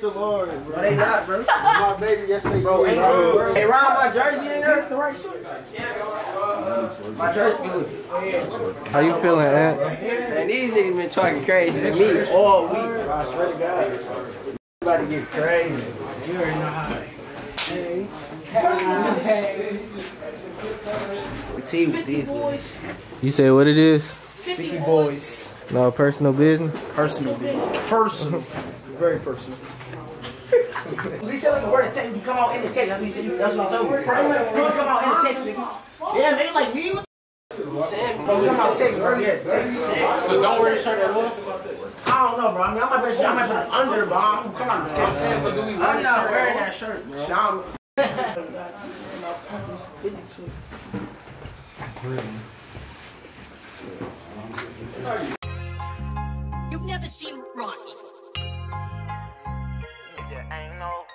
the Lord, bro. No, they not, bro. My baby, yes, they Bro, did, ain't bro. Hey, Ron, my jersey in there? The right shirt. My jersey. How you feeling, Ant? Man, these niggas been talking crazy to me all week, bro. I swear to God. About to get crazy. You already know how. T with these boys. You say what it is? 50 boys. No personal business. Personal, baby. Personal. Very personal. We said like a word of text. You come out in the text. That's what you said. That's what I told you. You come out in the text, nigga. Yeah, man. It's like me. What I'm saying, bro. Come out text, bro. Yes, text. So don't wear the shirt at all? I don't know, bro. I mean, I might put, I might put it under, bro. I'm come on, text. I'm saying, so do we wear I'm not shirt wearing that shirt, bro. I'm. You've never seen Rocky. Niggas